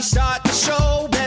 to start the show.